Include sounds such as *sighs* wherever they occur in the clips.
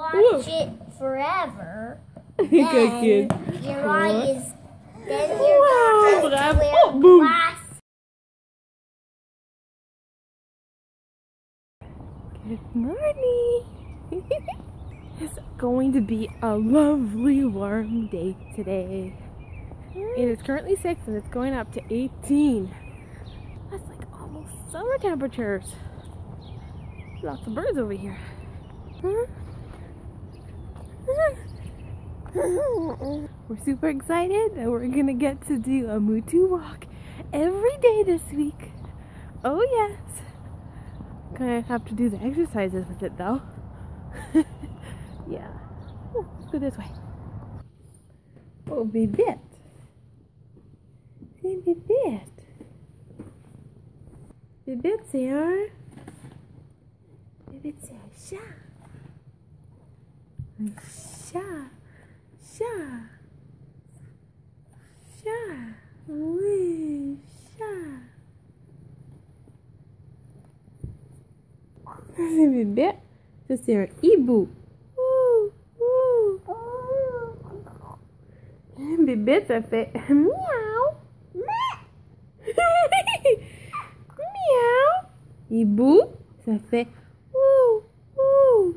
watch Whoa. it forever, *laughs* Good then kid. your eye is then you're Wow, gonna have to wear Oh, boom. glasses. Good morning. *laughs* it's going to be a lovely warm day today. It is currently 6 and it's going up to 18. That's like almost summer temperatures. Lots of birds over here. Huh? We're super excited that we're gonna get to do a Mutu walk every day this week. Oh yes. Gonna have to do the exercises with it though. *laughs* yeah. Let's go this way. Oh, bébête. C'est bébête. Bébête, c'est un... Bébête, c'est un chat. Un chat. Chat. Chat. Oui, chat. C'est une bébête. Ça, c'est un hibou. Ouh, ouh. Un bébé, ça fait miaou. miaou. Hibou, ça fait ouh, ouh.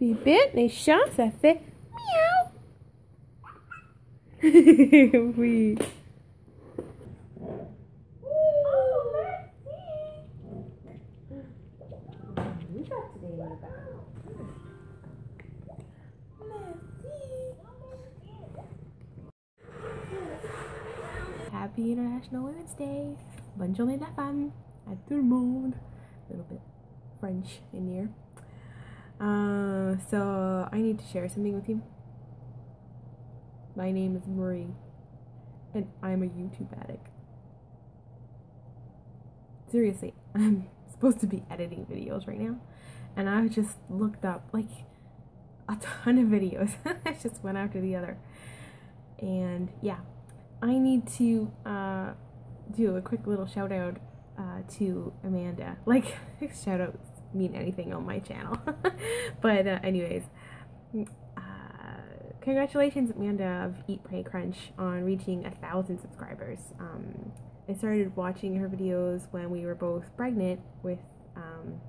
Oui. Bébé, les chats, ça fait miaou. oui. Happy International Women's Day. Bonne journée de la femme à tout le monde. A little bit French in here. Uh, so I need to share something with you. My name is Marie, and I'm a YouTube addict. Seriously, *laughs* I'm supposed to be editing videos right now, and I just looked up like a ton of videos. *laughs* I just one after the other, and yeah, I need to uh, do a quick little shout out uh, to Amanda. Like *laughs* shout outs mean anything on my channel, *laughs* but uh, anyways. Uh, congratulations, Amanda of Eat Pray Crunch, on reaching a thousand subscribers. Um, I started watching her videos when we were both pregnant with um,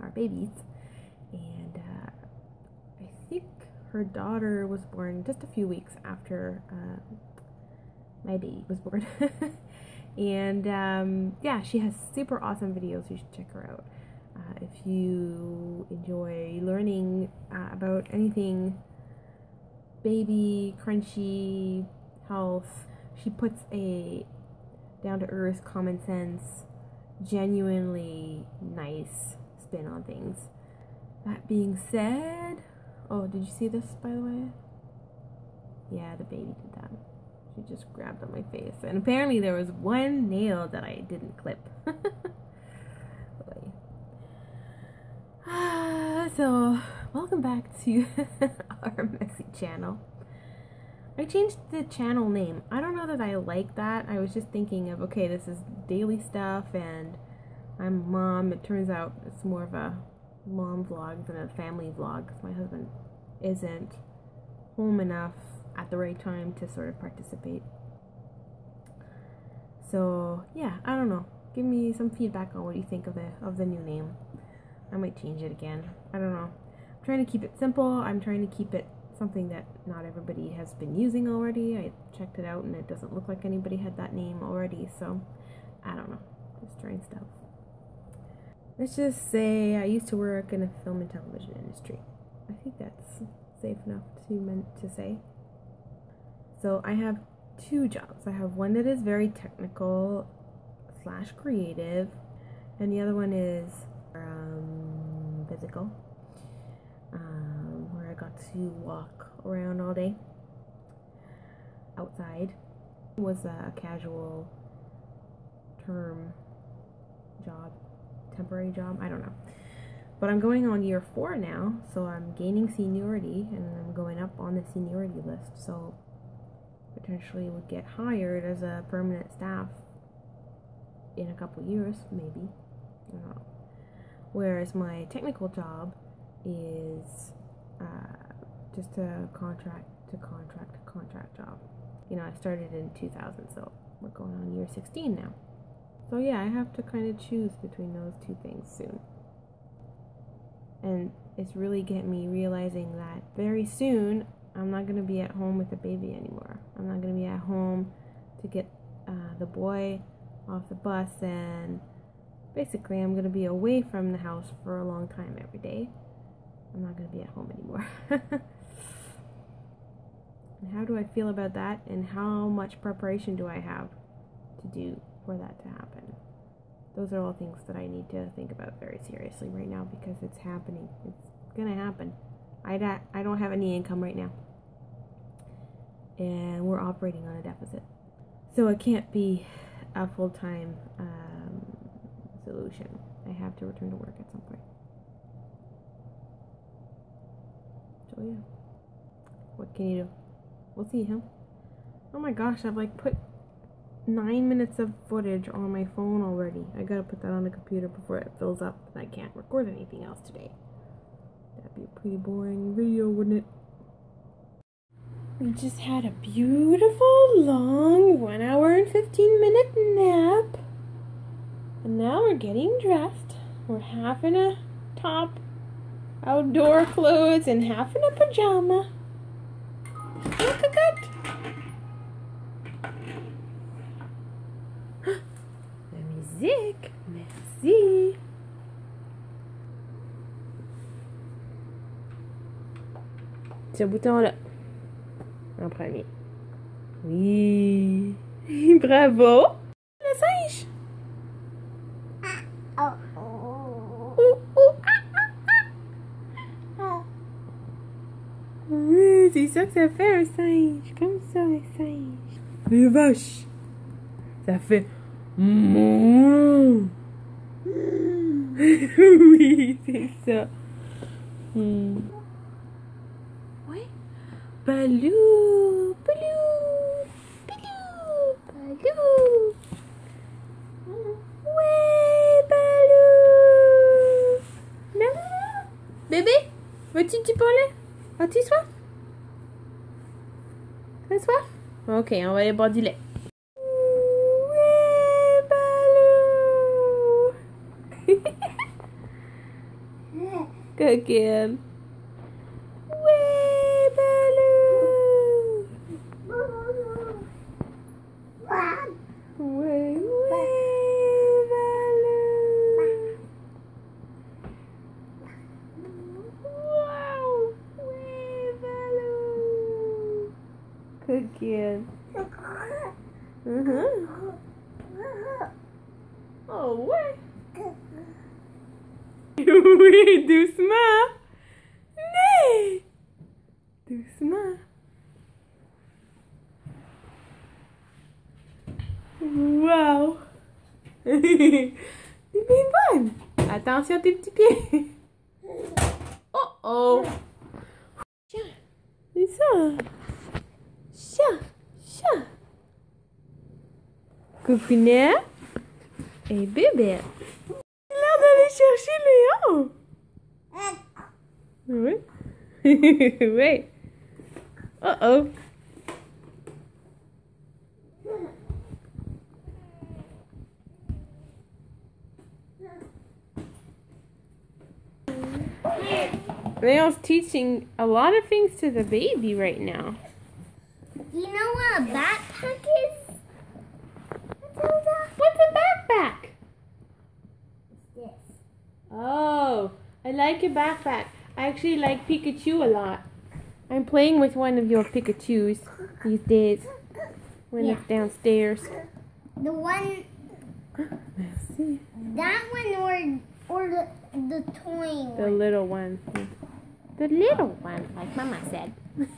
our babies, and uh, I think her daughter was born just a few weeks after uh, my baby was born. *laughs* and um, yeah, she has super awesome videos. You should check her out. You enjoy learning uh, about anything baby, crunchy, health, she puts a down to earth, common sense, genuinely nice spin on things. That being said, oh, did you see this by the way? Yeah, the baby did that. She just grabbed on my face. And apparently there was one nail that I didn't clip. *laughs* *sighs* so, welcome back to *laughs* our messy channel. I changed the channel name. I don't know that I like that. I was just thinking of, okay, this is daily stuff and I'm mom. It turns out it's more of a mom vlog than a family vlog because my husband isn't home enough at the right time to sort of participate. So yeah, I don't know. Give me some feedback on what you think of the of the new name. I might change it again. I don't know. I'm trying to keep it simple. I'm trying to keep it something that not everybody has been using already. I checked it out and it doesn't look like anybody had that name already. So I don't know. Just trying stuff. Let's just say I used to work in the film and television industry. I think that's safe enough to meant to say. So I have two jobs. I have one that is very technical slash creative, and the other one is physical, um, where I got to walk around all day outside. It was a casual term job, temporary job. I don't know. But I'm going on year four now, so I'm gaining seniority and I'm going up on the seniority list. So potentially would get hired as a permanent staff in a couple years, maybe. I don't know. Whereas my technical job is uh, just a contract to contract to contract job. You know, I started in 2000, so we're going on year 16 now. So yeah, I have to kind of choose between those two things soon. And it's really getting me realizing that very soon I'm not going to be at home with the baby anymore. I'm not going to be at home to get uh, the boy off the bus and basically I'm going to be away from the house for a long time every day. I'm not going to be at home anymore. *laughs* how do I feel about that and how much preparation do I have to do for that to happen? Those are all things that I need to think about very seriously right now because it's happening. It's going to happen. I, da- I don't have any income right now. And we're operating on a deficit. So it can't be a full time um, solution. I have to return to work at some point. So yeah. What can you do? We'll see, huh? Oh my gosh, I've like put nine minutes of footage on my phone already. I gotta put that on the computer before it fills up and I can't record anything else today. That'd be a pretty boring video, wouldn't it? We just had a beautiful, long, one hour and 15 minute nap. And now we're getting dressed. We're half in a top, outdoor clothes, and half in a pajama. Look at that. *gasps* La musique. Merci. Ce bouton-là. En premier. Oui. *laughs* Bravo. Le singe. C'est ça que ça fait un singe. Comme ça, un singe. Les vaches. Ça fait. Mouh. *laughs* oui, c'est ça. Hmm. Oui. Balou, balou, balou, balou. Ouais, balou. Non. Bébé, veux-tu du lait As-tu soif T'as soif Ok, on va aller boire du lait. Balou. *laughs* Good Girl. Uh-huh. Oh, ouais. Oui, doucement. Mais. Doucement. Wow. T'es bien bonne. Attention tes petits pieds. Oh oh. Tiens. C'est ça. Chat. Chat. Coucounet. Et bébé. Il a l'air d'aller chercher Léon. Oui. oui. Oh oh. Leo's teaching a lot of things to the baby right now. Do you know what a backpack is? Matilda? What's a backpack? Yes. Oh, I like your backpack. I actually like Pikachu a lot. I'm playing with one of your Pikachus these days when Yeah. it's downstairs. The one, Merci. that one, or or the the toy The one. little one. The little one, like Mama said. *laughs*